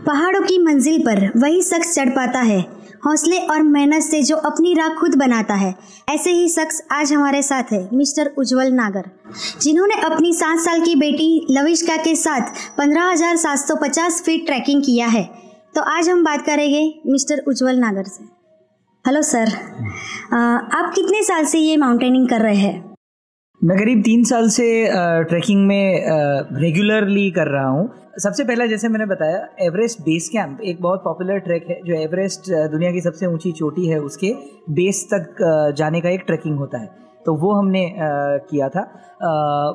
पहाड़ों की मंजिल पर वही शख्स चढ़ पाता है। हौसले और मेहनत से जो अपनी राह खुद बनाता है। ऐसे ही शख्स आज हमारे साथ है, मिस्टर उज्जवल नागर, जिन्होंने अपनी सात साल की बेटी लविष्का के साथ पंद्रह हज़ार सात सौ पचास फीट ट्रैकिंग किया है। तो आज हम बात करेंगे मिस्टर उज्जवल नागर से। हेलो सर आप कितने साल से ये माउंटेनिंग कर रहे हैं? मैं करीब तीन साल से ट्रैकिंग में रेगुलरली कर रहा हूँ। सबसे पहला जैसे मैंने बताया एवरेस्ट बेस कैंप एक बहुत पॉपुलर ट्रैक है, जो एवरेस्ट दुनिया की सबसे ऊँची चोटी है, उसके बेस तक जाने का एक ट्रैकिंग होता है। तो वो हमने किया था।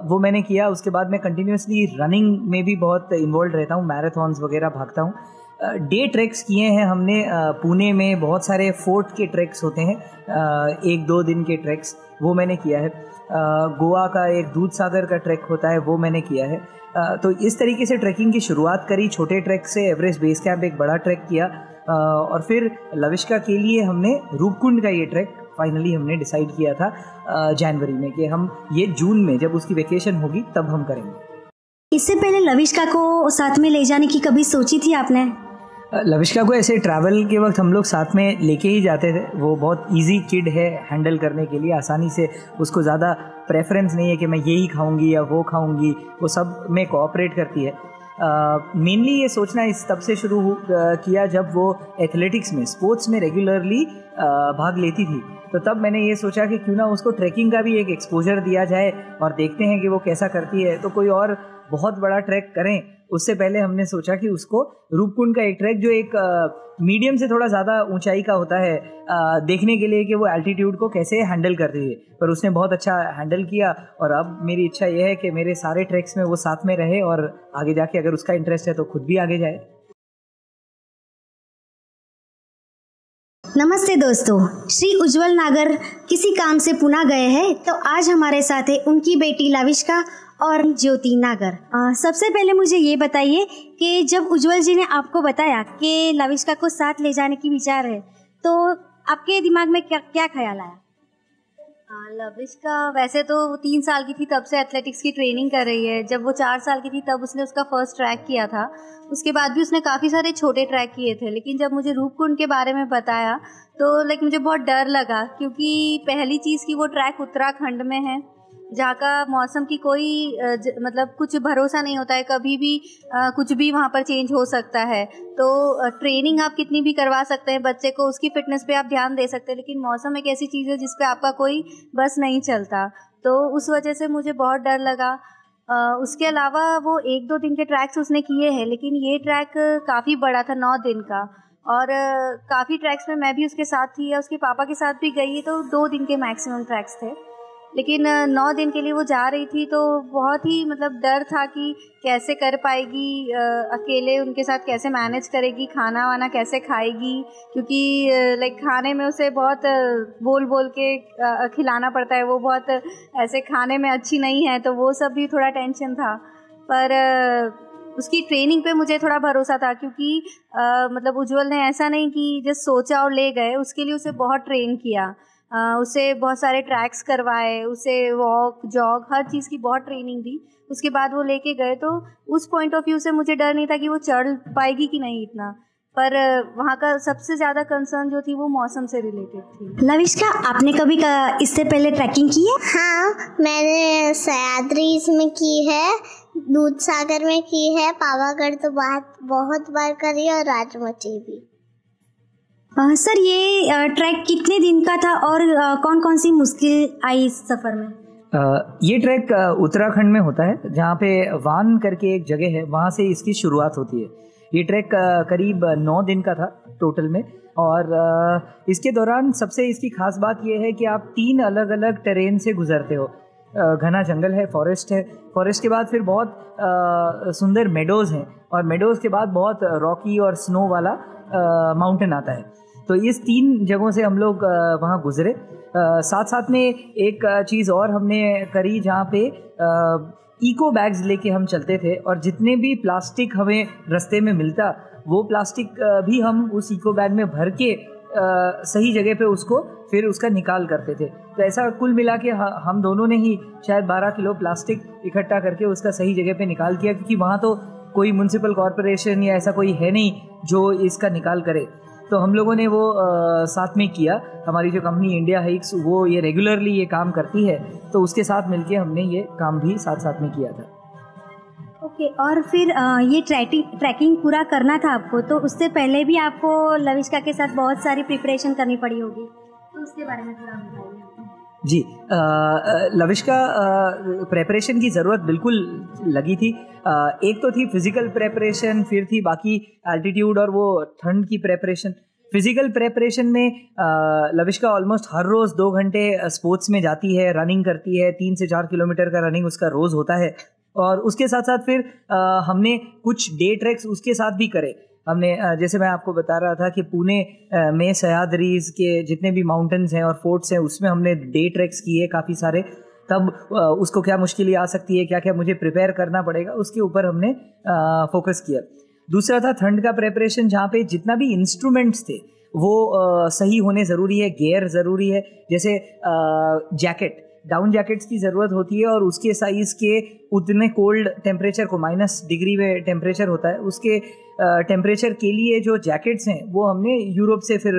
वो मैंने किया, उसके बाद मैं कंटिन्यूसली रनिंग में भी बहुत इन्वॉल्व रहता हूँ मैराथॉन्स वगैरह भागता हूँ। डे ट्रैक्स किए हैं हमने पुणे में बहुत सारे फोर्ट के ट्रैक्स होते हैं एक दो दिन के ट्रैक्स वो मैंने किया है। गोवा का एक दूध सागर का ट्रैक होता है, वो मैंने किया है। तो इस तरीके से ट्रैकिंग की शुरुआत करी, छोटे ट्रैक से एवरेस्ट बेस कैंप एक बड़ा ट्रैक किया और फिर लविष्का के लिए हमने रूपकुंड का ये ट्रैक फाइनली हमने डिसाइड किया था जनवरी में कि हम ये जून में जब उसकी वेकेशन होगी तब हम करेंगे। इससे पहले लविष्का को साथ में ले जाने की कभी सोची थी आपने? लविष्का को ऐसे ट्रैवल के वक्त हम लोग साथ में लेके ही जाते थे। वो बहुत इजी किड है हैंडल करने के लिए। आसानी से उसको ज़्यादा प्रेफरेंस नहीं है कि मैं यही खाऊँगी या वो खाऊँगी। वो सब में कोऑपरेट करती है। मेनली uh, ये सोचना इस तब से शुरू uh, किया जब वो एथलेटिक्स में स्पोर्ट्स में रेगुलरली uh, भाग लेती थी। तो तब मैंने ये सोचा कि क्यों ना उसको ट्रैकिंग का भी एक एक्सपोजर दिया जाए और देखते हैं कि वो कैसा करती है। तो कोई और बहुत बड़ा ट्रैक करें। उससे पहले हमने सोचा कि उसको रूपकुंड का एक ट्रैक जो एक मीडियम से थोड़ा ज़्यादा ऊंचाई का होता है आ, देखने के लिए कि वो एल्टीट्यूड को कैसे हैंडल करती है। पर उसने बहुत अच्छा हैंडल किया और अब मेरी इच्छा यह है कि मेरे सारे ट्रैक्स में वो साथ में रहे और आगे जाके अगर उसका इंटरेस्ट है तो खुद भी आगे जाए। नमस्ते दोस्तों श्री उज्जवल नागर किसी काम से पुणे गए हैं तो आज हमारे साथ है उनकी बेटी लाविष्का और ज्योति नागर। आ, सबसे पहले मुझे ये बताइए कि जब उज्जवल जी ने आपको बताया कि लविष्का को साथ ले जाने की विचार है तो आपके दिमाग में क्या क्या ख्याल आया? लविष्का वैसे तो वो तीन साल की थी तब से एथलेटिक्स की ट्रेनिंग कर रही है। जब वो चार साल की थी तब उसने उसका फ़र्स्ट ट्रैक किया था। उसके बाद भी उसने काफ़ी सारे छोटे ट्रैक किए थे लेकिन जब मुझे रूप रूपकुंड के बारे में बताया तो लाइक मुझे बहुत डर लगा क्योंकि पहली चीज़ की वो ट्रैक उत्तराखंड में है। जहाँ का मौसम की कोई ज, मतलब कुछ भरोसा नहीं होता है कभी भी आ, कुछ भी वहाँ पर चेंज हो सकता है। तो ट्रेनिंग आप कितनी भी करवा सकते हैं बच्चे को उसकी फिटनेस पे आप ध्यान दे सकते हैं लेकिन मौसम एक ऐसी चीज़ है जिस पे आपका कोई बस नहीं चलता। तो उस वजह से मुझे बहुत डर लगा। आ, उसके अलावा वो एक दो दिन के ट्रैक्स उसने किए हैं लेकिन ये ट्रैक काफ़ी बड़ा था नौ दिन का। और काफ़ी ट्रैक्स में मैं भी उसके साथ थी या उसके पापा के साथ भी गई तो दो दिन के मैक्सिमम ट्रैक्स थे। लेकिन नौ दिन के लिए वो जा रही थी तो बहुत ही मतलब डर था कि कैसे कर पाएगी अकेले उनके साथ कैसे मैनेज करेगी खाना वाना कैसे खाएगी क्योंकि लाइक खाने में उसे बहुत बोल बोल के खिलाना पड़ता है वो बहुत ऐसे खाने में अच्छी नहीं है तो वो सब भी थोड़ा टेंशन था। पर उसकी ट्रेनिंग पे मुझे थोड़ा भरोसा था क्योंकि आ, मतलब उज्जवल ने ऐसा नहीं कि जस्ट सोचा और ले गए उसके लिए उसे बहुत ट्रेन किया। उसे बहुत सारे ट्रैक्स करवाए उसे वॉक जॉग हर चीज़ की बहुत ट्रेनिंग दी। उसके बाद वो लेके गए तो उस पॉइंट ऑफ़ व्यू से मुझे डर नहीं था कि वो चढ़ पाएगी कि नहीं इतना। पर वहाँ का सबसे ज़्यादा कंसर्न जो थी वो मौसम से रिलेटेड थी। लविष्का आपने कभी इससे पहले ट्रैकिंग की है? हाँ मैंने सयाद्रीज में की है दूध सागर में की है पावागढ़ तो बहुत बहुत बार करी और राजमची भी। आ, सर ये ट्रैक कितने दिन का था और आ, कौन कौन सी मुश्किल आई इस सफ़र में? ये ट्रैक उत्तराखंड में होता है जहाँ पे वान करके एक जगह है वहाँ से इसकी शुरुआत होती है। ये ट्रैक करीब नौ दिन का था टोटल में और इसके दौरान सबसे इसकी खास बात यह है कि आप तीन अलग अलग ट्रेन से गुजरते हो। घना जंगल है फॉरेस्ट है फॉरेस्ट के बाद फिर बहुत सुंदर मेडोज़ हैं और मेडोज़ के बाद बहुत रॉकी और स्नो वाला माउंटेन आता है। तो इस तीन जगहों से हम लोग वहाँ गुजरे। साथ साथ में एक चीज़ और हमने करी जहाँ पे इको बैग्स लेके हम चलते थे और जितने भी प्लास्टिक हमें रास्ते में मिलता, वो प्लास्टिक भी हम उस इको बैग में भर के सही जगह पे उसको फिर उसका निकाल करते थे। तो ऐसा कुल मिला के हम दोनों ने ही शायद 12 किलो प्लास्टिक इकट्ठा करके उसका सही जगह पे निकाल किया, क्योंकि वहाँ तो कोई म्यूनसिपल कॉरपोरेशन या ऐसा कोई है नहीं जो इसका निकाल करे। तो हम लोगों ने वो आ, साथ में किया। हमारी जो कंपनी इंडिया हाइक्स वो ये रेगुलरली ये काम करती है तो उसके साथ मिलके हमने ये काम भी साथ साथ में किया था। ओके okay, और फिर आ, ये ट्रैकिंग ट्रैकिंग पूरा करना था आपको तो उससे पहले भी आपको लविष्का के साथ बहुत सारी प्रिपरेशन करनी पड़ी होगी? तो उसके बारे में थोड़ा बताइए। जी लविष्का प्रेपरेशन की ज़रूरत बिल्कुल लगी थी। आ, एक तो थी फ़िज़िकल प्रेपरेशन फिर थी बाकी एल्टीट्यूड और वो ठंड की प्रेपरेशन फ़िज़िकल प्रेपरेशन में लविष्का ऑलमोस्ट हर रोज़ दो घंटे स्पोर्ट्स में जाती है रनिंग करती है तीन से चार किलोमीटर का रनिंग उसका रोज़ होता है। और उसके साथ साथ फिर आ, हमने कुछ डे ट्रैक्स उसके साथ भी करे। हमने जैसे मैं आपको बता रहा था कि पुणे में सयादरीज के जितने भी माउंटेन्स हैं और फोर्ट्स हैं, उसमें हमने डे ट्रैक्स किए काफ़ी सारे। तब उसको क्या मुश्किल आ सकती है क्या क्या मुझे प्रिपेयर करना पड़ेगा, उसके ऊपर हमने फोकस किया। दूसरा था ठंड का प्रेपरेशन जहाँ पे जितना भी इंस्ट्रूमेंट्स थे, वो सही होने ज़रूरी है गेयर ज़रूरी है। जैसे जैकेट डाउन जैकेट्स की ज़रूरत होती है और उसके साइज़ के उतने कोल्ड टेम्परेचर को माइनस डिग्री में टेम्परेचर होता है उसके टेम्परेचर के लिए जो जैकेट्स हैं वो हमने यूरोप से फिर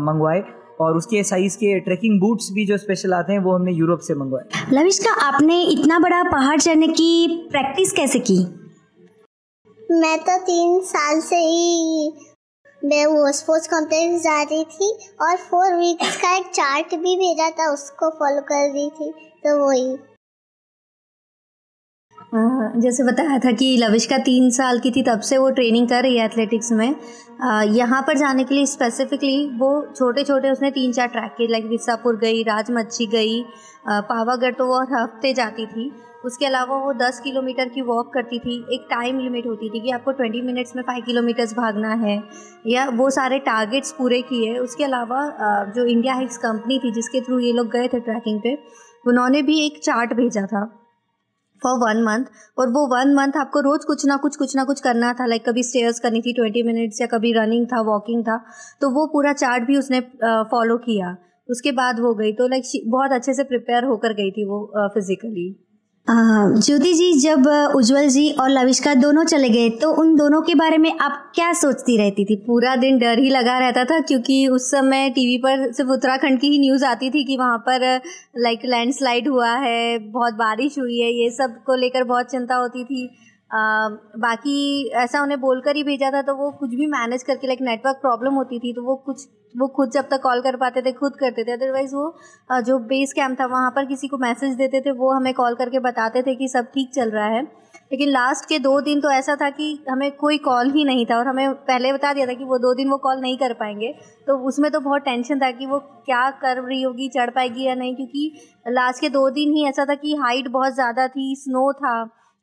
मंगवाए और उसके साइज़ के ट्रैकिंग बूट्स भी जो स्पेशल आते हैं वो हमने यूरोप से मंगवाए। लविष्का आपने इतना बड़ा पहाड़ चढ़ने की प्रैक्टिस कैसे की? मैं तो तीन साल से ही मैं वो स्पोर्ट्स कॉम्प्लेक्स जा रही थी और फोर वीक्स का एक चार्ट भी भेजा था, उसको फॉलो कर रही थी तो वही। जैसे बताया था कि लविष्का तीन साल की थी, तब से वो ट्रेनिंग कर रही है एथलेटिक्स में। यहाँ पर जाने के लिए स्पेसिफिकली वो छोटे छोटे उसने तीन चार ट्रैक किए लाइक विसापुर गई, राजमच्छी गई पावागढ़ तो वो हर हफ़्ते जाती थी। उसके अलावा वो दस किलोमीटर की वॉक करती थी, एक टाइम लिमिट होती थी कि आपको ट्वेंटी मिनट्स में फाइव किलोमीटर्स भागना है, या वो सारे टारगेट्स पूरे किए। उसके अलावा जो इंडिया हाइक्स कंपनी थी, जिसके थ्रू ये लोग गए थे ट्रैकिंग पे, उन्होंने भी एक चार्ट भेजा था। फॉर वन मंथ और वो वन मंथ आपको रोज़ कुछ ना कुछ कुछ ना कुछ करना था लाइक कभी स्टेयर्स करनी थी ट्वेंटी मिनट्स या कभी रनिंग था वॉकिंग था तो वो पूरा चार्ट भी उसने फॉलो किया। उसके बाद वो गई तो लाइक बहुत अच्छे से प्रिपेयर होकर गई थी वो फिज़िकली ज्योति जी, जब उज्जवल जी और लविष्का दोनों चले गए तो उन दोनों के बारे में आप क्या सोचती रहती थी? पूरा दिन डर ही लगा रहता था, क्योंकि उस समय टीवी पर सिर्फ़ उत्तराखंड की ही न्यूज़ आती थी कि वहाँ पर लाइक, लैंडस्लाइड हुआ है, बहुत बारिश हुई है, ये सबको लेकर बहुत चिंता होती थी। आ, बाकी ऐसा उन्हें बोलकर ही भेजा था तो वो कुछ भी मैनेज करके लाइक नेटवर्क प्रॉब्लम होती थी तो वो कुछ वो खुद जब तक कॉल कर पाते थे खुद करते थे। अदरवाइज़ वो जो बेस कैम्प था वहाँ पर किसी को मैसेज देते थे वो हमें कॉल करके बताते थे कि सब ठीक चल रहा है। लेकिन लास्ट के दो दिन तो ऐसा था कि हमें कोई कॉल ही नहीं था और हमें पहले बता दिया था कि वो दो दिन वो कॉल नहीं कर पाएँगे। तो उसमें तो बहुत टेंशन था कि वो क्या कर रही होगी चढ़ पाएगी या नहीं क्योंकि लास्ट के दो दिन ही ऐसा था कि हाइट बहुत ज़्यादा थी स्नो था।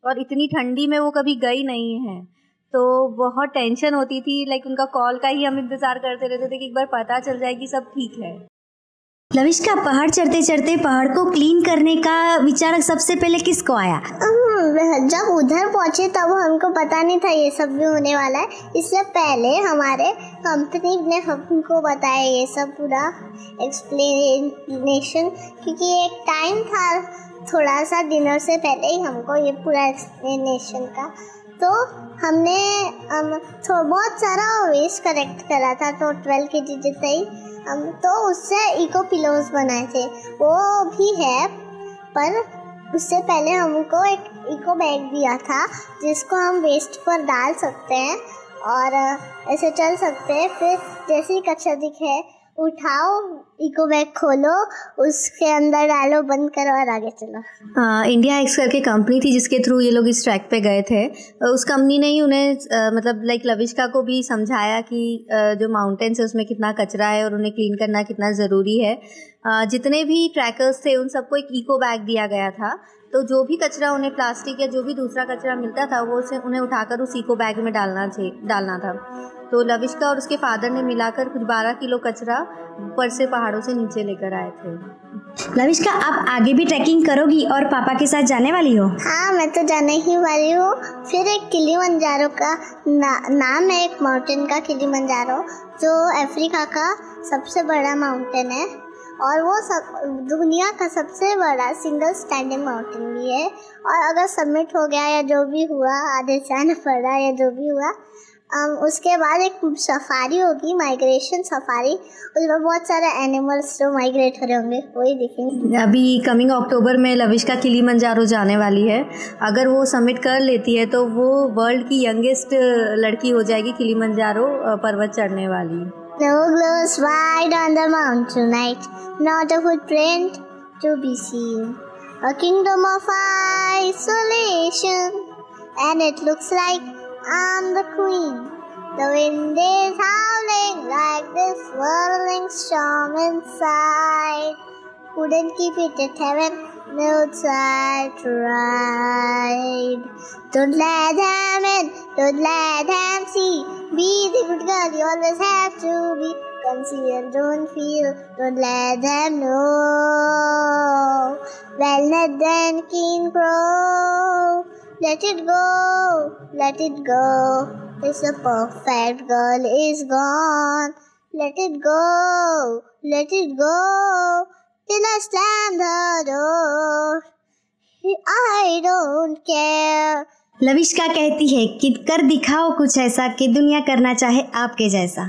और इतनी ठंडी में वो कभी गई नहीं है। तो बहुत टेंशन होती थी लाइक उनका कॉल का ही हम इंतज़ार करते रहते थे कि एक बार पता चल जाए कि सब ठीक है। लविश का पहाड़ चढ़ते चढ़ते पहाड़ को क्लीन करने का विचार सबसे पहले किसको आया? जब उधर पहुँचे, तब हमको पता नहीं था ये सब भी होने वाला है। इससे पहले हमारे कंपनी ने हमको बताया ये सब पूरा एक्सप्लेनेशन क्योंकि एक टाइम था थोड़ा सा डिनर से पहले ही हमको ये पूरा एक्सप्लेनेशन का। तो हमने, हम तो बहुत सारा वेस्ट करेक्ट करा था तो ट्वेल्व के जी जितना ही हम तो उससे इको पिलोज बनाए थे। वो भी है, पर उससे पहले हमको एक इको बैग दिया था, जिसको हम वेस्ट पर डाल सकते हैं और ऐसे चल सकते हैं। फिर जैसे ही कच्चा दिखे उठाओ इको बैग खोलो उसके अंदर डालो बंद करो और आगे चलो। आ, इंडिया एक्स करके कंपनी थी जिसके थ्रू ये लोग इस ट्रैक पे गए थे। उस कंपनी ने ही उन्हें मतलब लाइक लविष्का को भी समझाया कि आ, जो माउंटेन्स है उसमें कितना कचरा है और उन्हें क्लीन करना कितना ज़रूरी है। जितने भी ट्रैकर्स थे उन सबको एक इको बैग दिया गया था। तो जो भी कचरा उन्हें प्लास्टिक या जो भी दूसरा कचरा मिलता था वो उसे उन्हें उठाकर उस इको बैग में डालना थे डालना था। तो लविष्का और उसके फादर ने मिलाकर कुछ बारह किलो कचरा ऊपर से पहाड़ों से नीचे लेकर आए थे। लविष्का आप आगे भी ट्रैकिंग करोगी और पापा के साथ जाने वाली हो? हाँ मैं तो जाने ही वाली हूँ। फिर एक किली मंजारो का ना, नाम है एक माउंटेन का किली मंजारो जो अफ्रीका का सबसे बड़ा माउंटेन है। और वो सब दुनिया का सबसे बड़ा सिंगल स्टैंडिंग माउंटेन भी है। और अगर सबमिट हो गया या जो भी हुआ आधे जाना पड़ा या जो भी हुआ um, उसके बाद एक सफारी होगी माइग्रेशन सफारी उसमें बहुत सारे एनिमल्स जो माइग्रेट हो रहे होंगे वही दिखेंगे। अभी कमिंग अक्टूबर में लविष्का किली मंजारो जाने वाली है। अगर वो सबमिट कर लेती है तो वो वर्ल्ड की यंगेस्ट लड़की हो जाएगी किली मंजारो पर्वत चढ़ने वाली। No glows wide on the mountain tonight, not a footprint to be seen. A kingdom of isolation, and it looks like I'm the queen. The wind is howling like this whirling storm inside. Couldn't keep it at heaven, no I tried. Don't let them in, don't let them see. Be the good girl you always have to be. Conceal, don't feel, don't let them know. Well, let them king crow. Let it go, let it go. It's a perfect girl is gone. Let it go, let it go. Till I slam the door. I don't care. Lavishka कहती है कि कर दिखाओ कुछ ऐसा कि दुनिया करना चाहे आपके जैसा